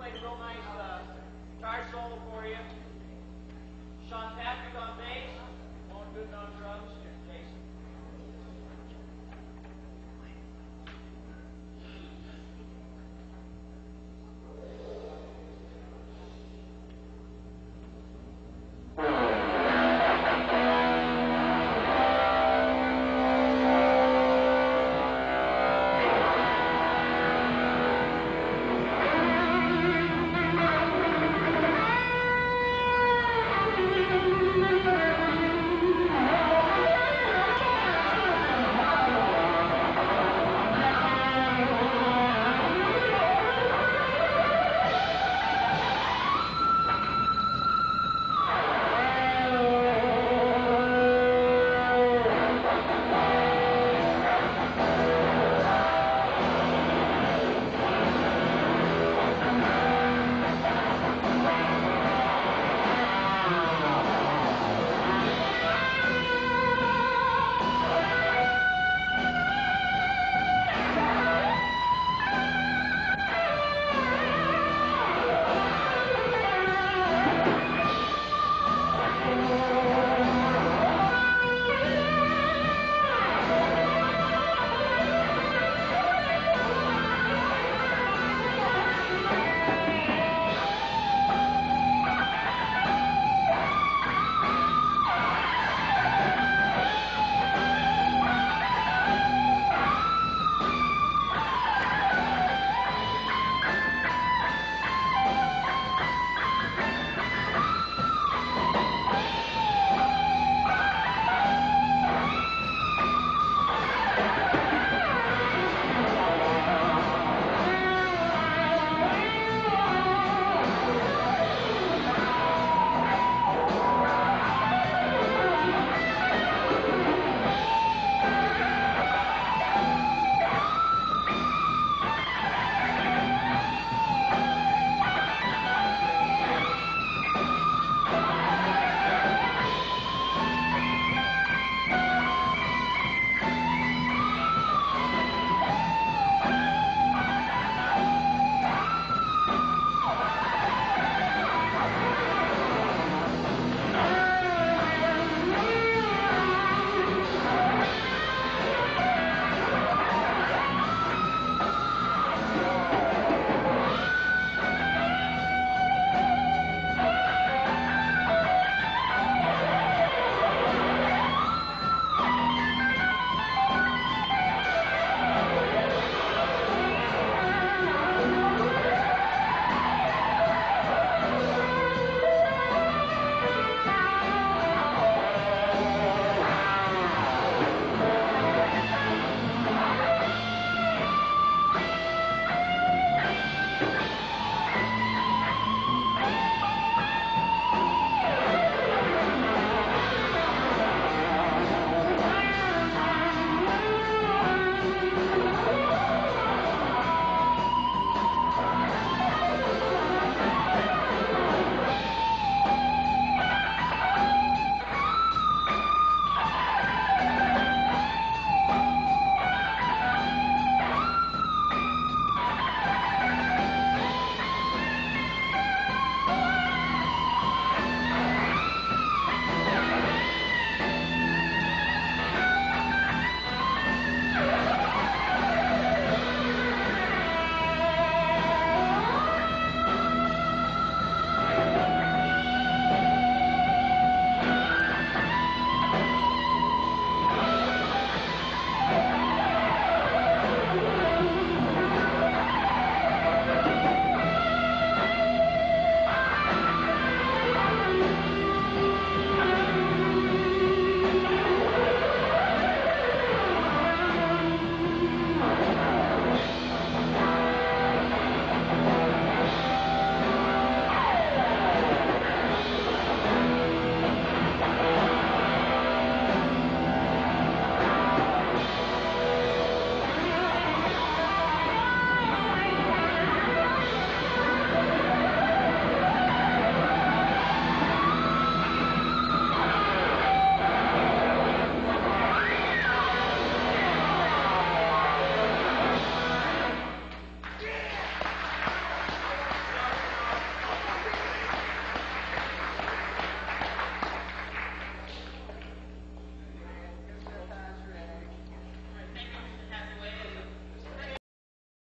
played a real nice uh, guitar solo for you. Sean Patrick on bass, Owen Gooden on